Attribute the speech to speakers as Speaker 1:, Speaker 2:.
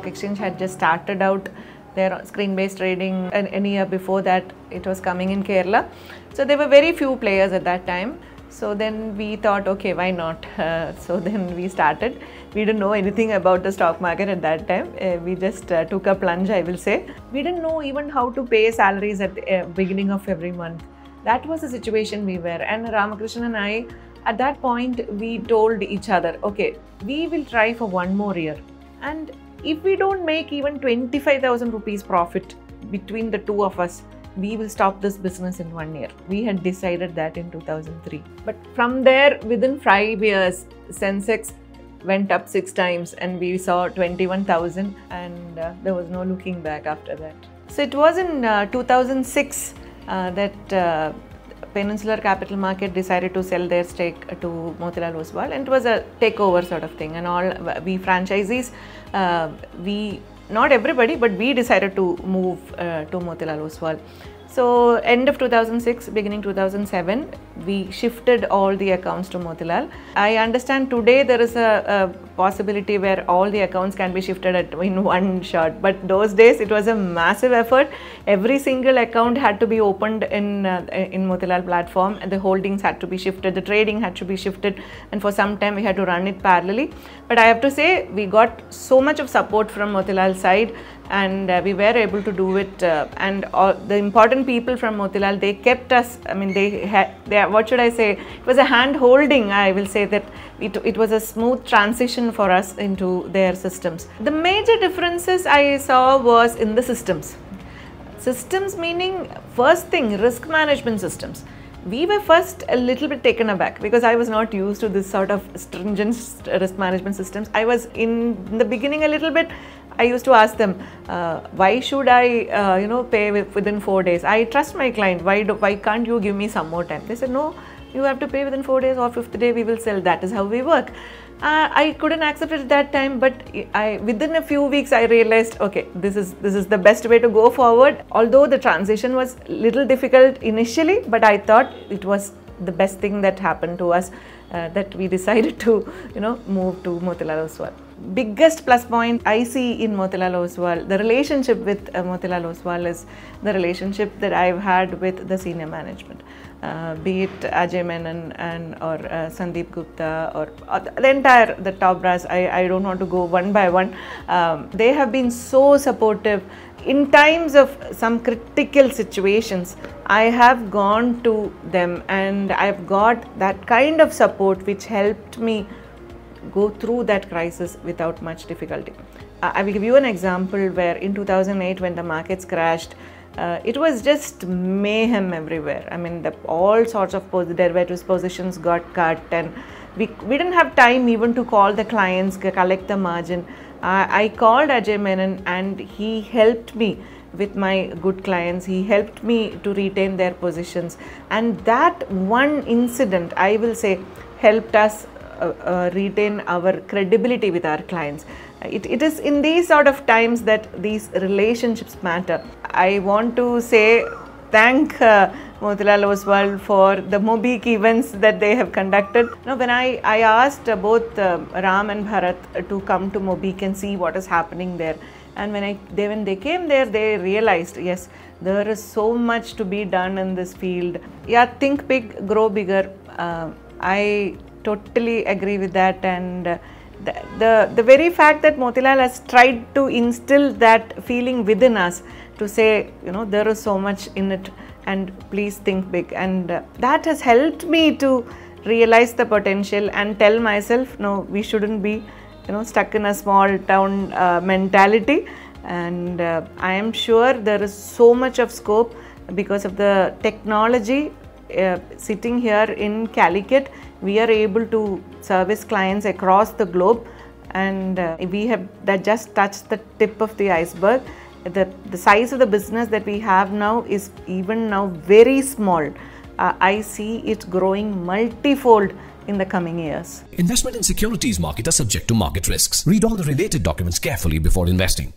Speaker 1: Stock Exchange had just started out their screen-based trading and any year before that it was coming in Kerala. So there were very few players at that time. So then we thought, okay, why not? Uh, so then we started. We didn't know anything about the stock market at that time. Uh, we just uh, took a plunge, I will say. We didn't know even how to pay salaries at the uh, beginning of every month. That was the situation we were. And Ramakrishnan and I, at that point, we told each other, okay, we will try for one more year. And if we don't make even 25,000 rupees profit between the two of us, we will stop this business in one year. We had decided that in 2003. But from there, within five years, Sensex went up six times and we saw 21,000 and uh, there was no looking back after that. So it was in uh, 2006 uh, that uh, Peninsular Capital Market decided to sell their stake to Motilal Oswal and it was a takeover sort of thing. And all we franchisees uh, we not everybody but we decided to move uh, to Motilal Oswal so end of 2006, beginning 2007, we shifted all the accounts to Motilal. I understand today there is a, a, possibility where all the accounts can be shifted at, in one shot. But those days it was a massive effort. Every single account had to be opened in uh, in Motilal platform, and the holdings had to be shifted, the trading had to be shifted, and for some time we had to run it parallelly. But I have to say we got so much of support from Motilal side and uh, we were able to do it uh, and all the important people from Motilal they kept us I mean they had they what should I say? It was a hand holding I will say that it, it was a smooth transition for us into their systems. The major differences I saw was in the systems. Systems meaning first thing risk management systems. We were first a little bit taken aback because I was not used to this sort of stringent risk management systems. I was in, in the beginning a little bit I used to ask them, uh, why should I, uh, you know, pay within four days? I trust my client. Why do, why can't you give me some more time? They said, no, you have to pay within four days or fifth day we will sell. That is how we work. Uh, I couldn't accept it at that time, but I within a few weeks I realized, okay, this is this is the best way to go forward. Although the transition was little difficult initially, but I thought it was the best thing that happened to us uh, that we decided to you know move to Motilal Oswal. Biggest plus point I see in Motilal Oswal, the relationship with uh, Motilal Oswal is the relationship that I've had with the senior management. Uh, be it Ajay Menon and or uh, Sandeep Gupta or uh, the entire the top brass. I, I don't want to go one by one. Um, they have been so supportive in times of some critical situations, I have gone to them and I've got that kind of support which helped me go through that crisis without much difficulty. Uh, I will give you an example where in 2008 when the markets crashed, uh, it was just mayhem everywhere. I mean, the, all sorts of pos- derivatives positions got cut and we, we didn't have time even to call the clients, collect the margin. I called Ajay Menon and he helped me with my good clients. He helped me to retain their positions. And that one incident, I will say, helped us uh, uh, retain our credibility with our clients. It, it is in these sort of times that these relationships matter. I want to say thank uh, Motilal Oswal for the Mobeek events that they have conducted. Know, when I, I asked uh, both uh, Ram and Bharat to come to Mobeek and see what is happening there. And when I they when they came there, they realized yes, there is so much to be done in this field. Yeah, think big, grow bigger. Uh, I totally agree with that, and uh, the, the the very fact that Motilal has tried to instill that feeling within us to say, you know, there is so much in it and please think big. And uh, that has helped me to realize the potential and tell myself, no, we shouldn't be, you know, stuck in a small town uh, mentality. And uh, I am sure there is so much of scope because of the technology uh, sitting here in Calicut. We are able to service clients across the globe and uh, we have that just touched the tip of the iceberg the, the size of the business that we have now is even now very small. Uh, I see it growing multifold in the coming years.
Speaker 2: Investment in securities market are subject to market risks. Read all the related documents carefully before investing.